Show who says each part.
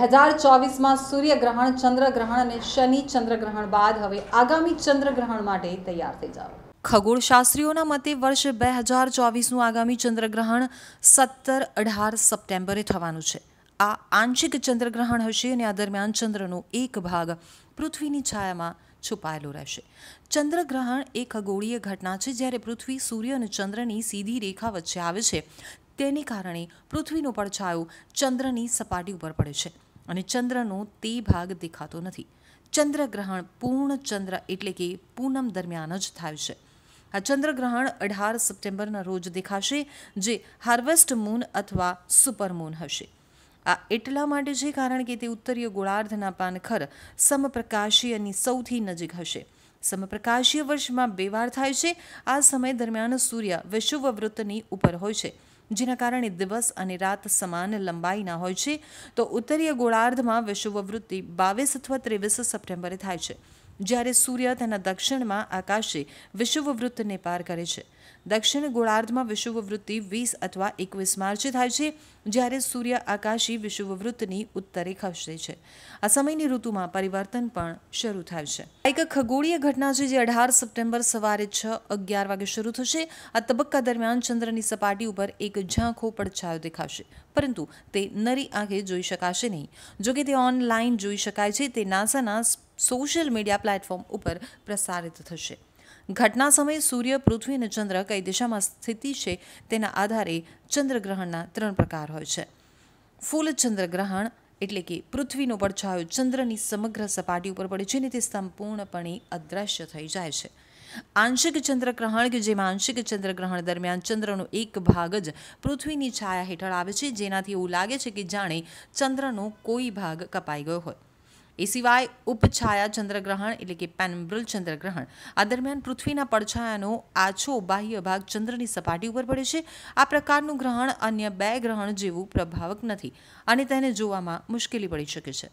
Speaker 1: હજાર ચોવીસમાં સૂર્યગ્રહણ, ચંદ્રગ્રહણ અને શનિ ચંદ્રગ્રહણ બાદ હવે આગામી ચંદ્રગ્રહણ માટે તૈયાર થઈ જાઓ. ખગોળશાસ્ત્રીઓના મતે વર્ષ બે હજાર ચોવીસનું આગામી ચંદ્રગ્રહણ સત્તર અઢાર સપ્ટેમ્બરે થવાનું છે. આ આંશિક ચંદ્રગ્રહણ હશે અને આ દરમિયાન ચંદ્રનો એક ભાગ પૃથ્વીની છાયામાં છુપાયેલો રહેશે. ચંદ્રગ્રહણ એ ખગોળીય ઘટના છે જ્યારે પૃથ્વી સૂર્ય અને ચંદ્રની સીધી રેખા વચ્ચે આવે છે. તેને કારણે પૃથ્વીનો પડછાયો ચંદ્રની સપાટી ઉપર પડે છે. અને ચંદ્રનો તે ભાગ દેખાતો નથી. ચંદ્રગ્રહણ પૂર્ણ ચંદ્ર એટલે કે પૂનમ દરમિયાન જ થાય છે. આ ચંદ્રગ્રહણ અઢાર સપ્ટેમ્બરના રોજ દેખાશે, જે હાર્વેસ્ટ મૂન અથવા સુપરમૂન હશે. આ એટલા માટે છે કારણ કે તે ઉત્તરીય ગોળાર્ધના પાનખર સમપ્રકાશીયની સૌથી નજીક હશે. સમપ્રકાશીય વર્ષમાં બે વાર થાય છે. આ સમય દરમિયાન સૂર્ય વિષુવવૃત્તની ઉપર હોય છે. જેના કારણે દિવસ અને રાત સમાન લંબાઈના હોય છે. તો ઉત્તરીય ગોળાર્ધમાં વિષુવવૃત્તિ બાવીસ અથવા ત્રેવીસ સપ્ટેમ્બરે થાય છે. જ્યારે સૂર્ય તેના દક્ષિણમાં આકાશે, વિષુવવૃત્તને પાર કરે છે. દક્ષિણ ગોળાર્ધમાં વિષુવવૃત્તિ વીસ અથવા એકવીસ માર્ચે થાય છે, જ્યારે સૂર્ય આકાશી વિષુવવૃત્તની ઉત્તરે ખસે છે. આ સમયની ઋતુમાં પરિવર્તન પણ શરૂ થાય છે. એક ખગોળીય ઘટના છે જે અઢાર સપ્ટેમ્બર સવારે છ અગિયાર વાગે શરૂ થશે. આ તબક્કા દરમિયાન ચંદ્રની સપાટી ઉપર એક ઝાંખો પડછાયો દેખાશે. પરંતુ તે નરી આંખે જોઈ શકાશે નહીં. જોકે તે ઓનલાઈન જોઈ શકાય છે. તે નાસાના સોશિયલ મીડિયા પ્લેટફોર્મ ઉપર પ્રસારિત થશે. ઘટના સમયે સૂર્ય, પૃથ્વી અને ચંદ્ર કઈ દિશામાં સ્થિતિ છે તેના આધારે ચંદ્રગ્રહણના ત્રણ પ્રકાર હોય છે. ફૂલ ચંદ્રગ્રહણ એટલે કે પૃથ્વીનો પડછાયો ચંદ્રની સમગ્ર સપાટી ઉપર પડે છે અને તે સંપૂર્ણપણે અદ્રશ્ય થઈ જાય છે. આંશિક ચંદ્રગ્રહણ કે જેમાં આંશિક ચંદ્રગ્રહણ દરમિયાન ચંદ્રનો એક ભાગ જ પૃથ્વીની છાયા હેઠળ આવે છે, જેનાથી એવું લાગે છે કે જાણે ચંદ્રનો કોઈ ભાગ કપાઈ ગયો હોય. એ સિવાય ઉપછાયા ચંદ્રગ્રહણ એટલે કે પેનબ્રલ ચંદ્રગ્રહણ. આ દરમિયાન પૃથ્વીના પડછાયાનો આછો બાહ્ય ભાગ ચંદ્રની સપાટી ઉપર પડે છે. આ પ્રકારનું ગ્રહણ અન્ય બે ગ્રહણ જેવું પ્રભાવક નથી અને તેને જોવામાં મુશ્કેલી પડી શકે છે.